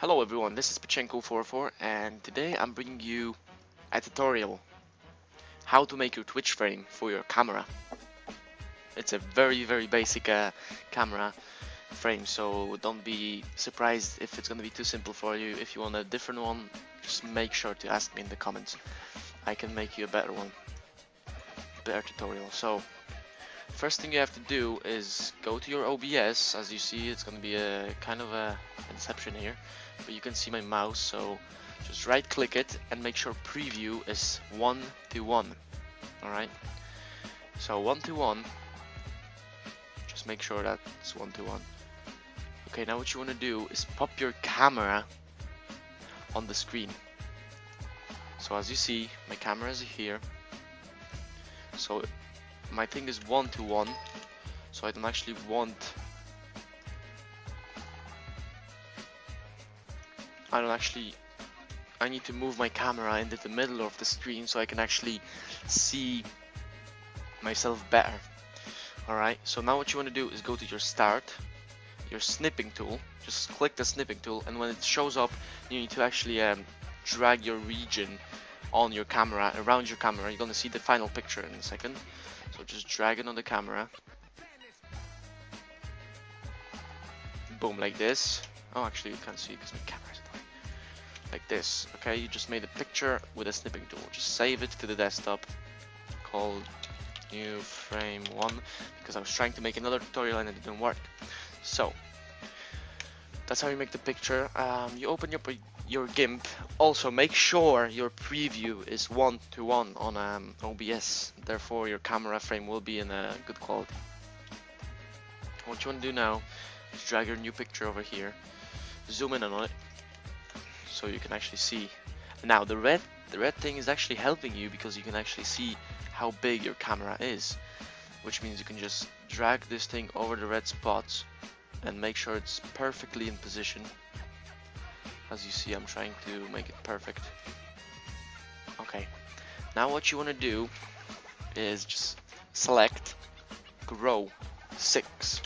Hello everyone, this is Pachenko44 and today I'm bringing you a tutorial how to make your Twitch frame for your camera. It's a very very basic uh, camera frame so don't be surprised if it's gonna be too simple for you. If you want a different one just make sure to ask me in the comments. I can make you a better one, better tutorial. So first thing you have to do is go to your OBS as you see it's gonna be a kind of a inception here but you can see my mouse so just right click it and make sure preview is 1 to 1 alright so 1 to 1 just make sure that's 1 to 1 okay now what you want to do is pop your camera on the screen. So as you see my camera is here. So my thing is 1 to 1 so I don't actually want I don't actually I need to move my camera into the middle of the screen so I can actually see myself better. Alright so now what you want to do is go to your start your snipping tool. Just click the snipping tool and when it shows up you need to actually um, drag your region on your camera around your camera. You're gonna see the final picture in a second so just drag it on the camera. Boom like this. Oh actually you can't see because my camera is like this okay? You just made a picture with a snipping tool. Just save it to the desktop. Called new frame one because I was trying to make another tutorial and it didn't work. So that's how you make the picture. Um, you open your your GIMP. Also make sure your preview is one to one on um, OBS therefore your camera frame will be in a good quality. What you want to do now is drag your new picture over here. Zoom in on it so you can actually see. Now the red the red thing is actually helping you because you can actually see how big your camera is which means you can just drag this thing over the red spots and make sure it's perfectly in position as you see I'm trying to make it perfect. Okay. Now what you want to do is just select grow 6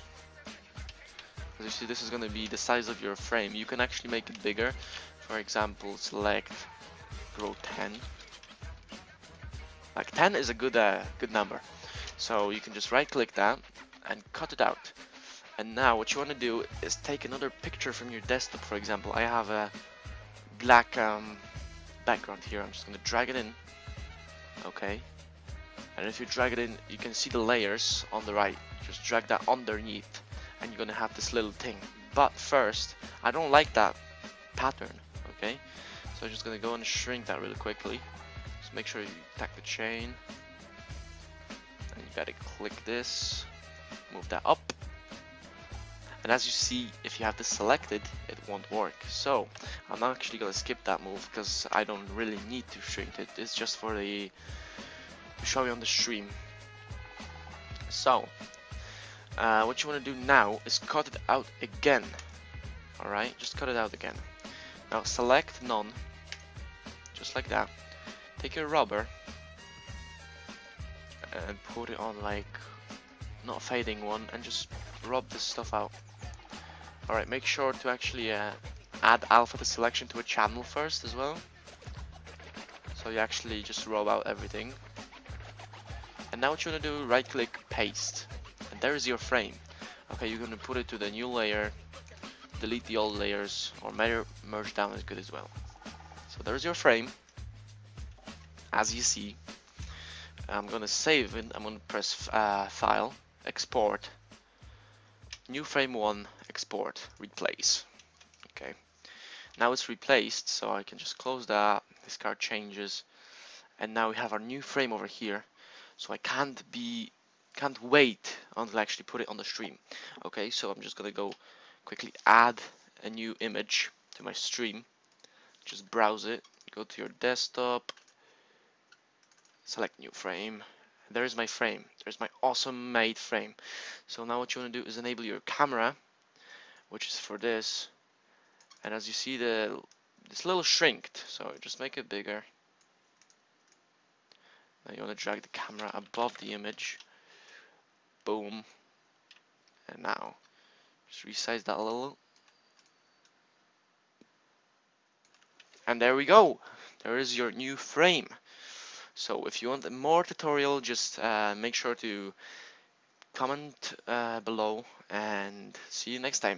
as you see this is going to be the size of your frame. You can actually make it bigger. For example select grow 10 like 10 is a good uh, good number. So you can just right click that and cut it out and now what you want to do is take another picture from your desktop for example. I have a black um, background here. I'm just gonna drag it in. Okay. And if you drag it in you can see the layers on the right. Just drag that underneath and you're gonna have this little thing. But first I don't like that pattern okay? So I'm just gonna go and shrink that really quickly. Just make sure you tack the chain. And you gotta click this. Move that up and as you see if you have this selected it won't work. So I'm actually gonna skip that move because I don't really need to shrink it. It's just for the to show you on the stream. So uh, what you want to do now is cut it out again. Alright just cut it out again. Now select none, just like that. Take your rubber and put it on like not fading one and just rub this stuff out. Alright, make sure to actually uh, add alpha to selection to a channel first as well. So you actually just roll out everything. And now what you want to do, right click, paste. And there is your frame. Okay, you're going to put it to the new layer delete the old layers or merge down is good as well. So there's your frame. As you see, I'm gonna save it. I'm gonna press uh, File, Export, New Frame One, Export, Replace. Okay. Now it's replaced, so I can just close that. this card changes, and now we have our new frame over here. So I can't be can't wait until I actually put it on the stream. Okay, so I'm just gonna go quickly add a new image to my stream just browse it go to your desktop select new frame there's my frame. There's my awesome made frame. So now what you want to do is enable your camera which is for this. And as you see the this little shrinked. So just make it bigger. Now you want to drag the camera above the image. Boom. And now just resize that a little. and there we go. There is your new frame so if you want more tutorial just uh, make sure to comment uh, below and see you next time